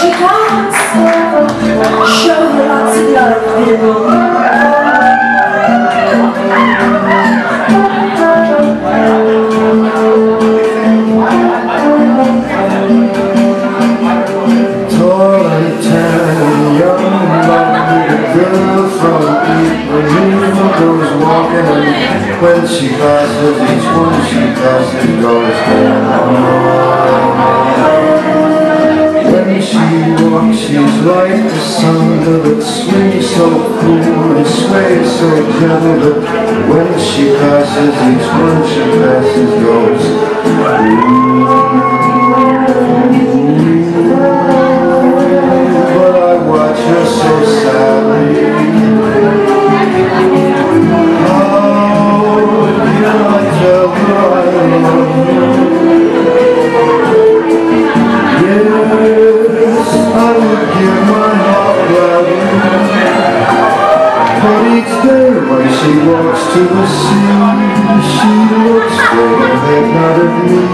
she comes, show her lots of walking and when she passes each one she passes goes down. When she walks she's like the sun that swings so cool and sways so gentle but when she passes each one she passes goes but I watch her so sadly. The sea, she looks straight ahead, not at me.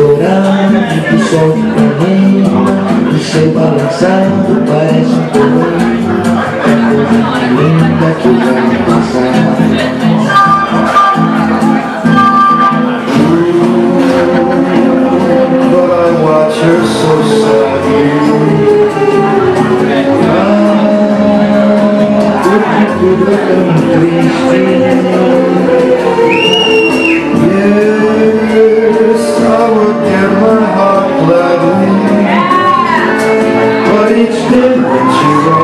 dourado de sol de canela E seu balançado parece um colombo É coisa linda que vai passar. You're so sad Ah, por que tudo é tão triste. My heart But each day when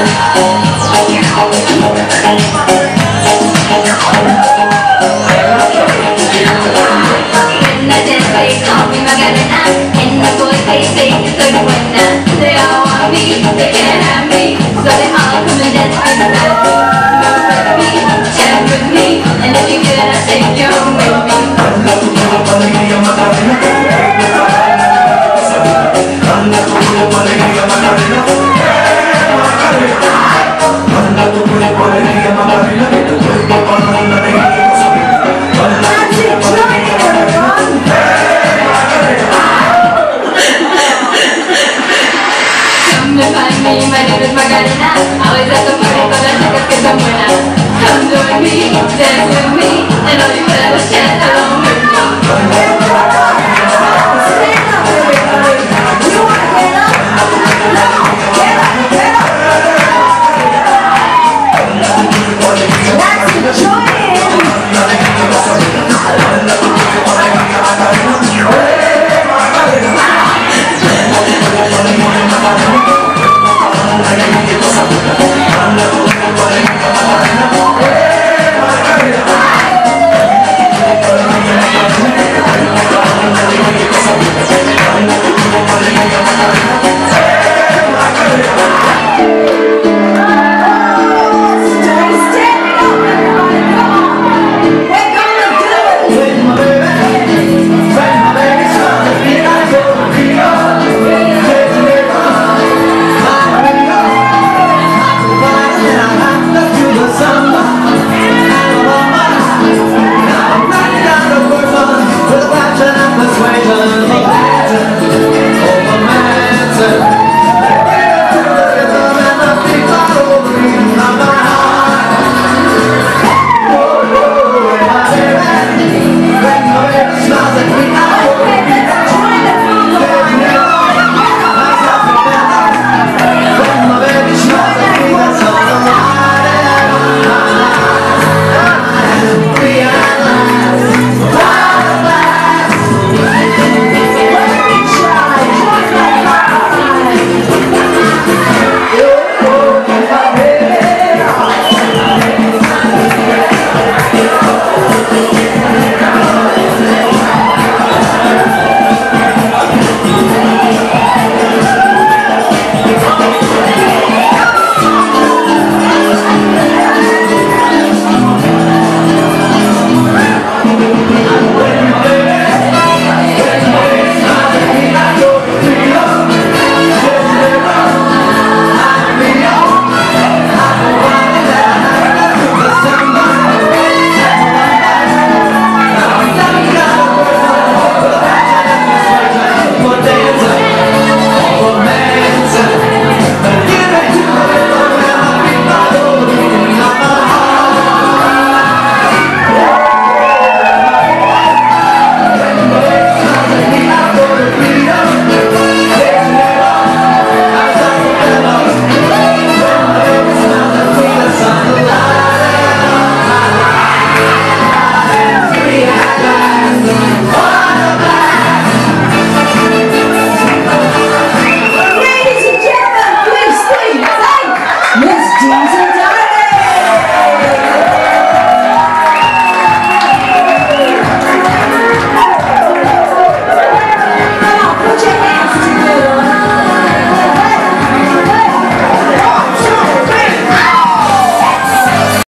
When I dance, they call me Macarena And the I'm not going to be able to do it. I'm not going to Mandando por el poder y llamada a la vida, que te suelta por la